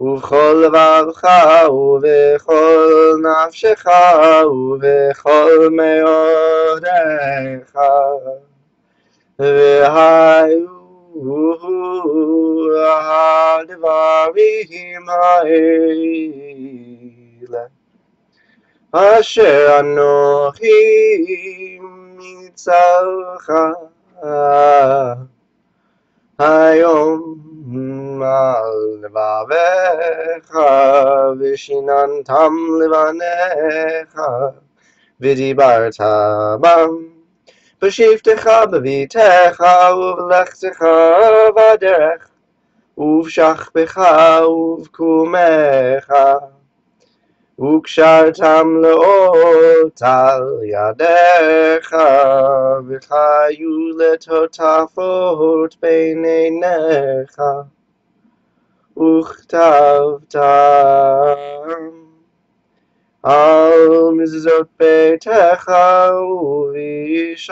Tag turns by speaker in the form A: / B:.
A: ובכל לבבך ובכל נפשך ובכל מאודיך. והיו הדברים האלה אשר אנוכי מצרך על לבביך ושיננתם לבניך ודיברת בם בשבתך בביתך ובלכתך בדרך ובשכבך ובקומך וקשרתם לאות על ידיך וחיו לטוטפות בין עיניך וכתבתם על מזוזות ביתך ובישעריך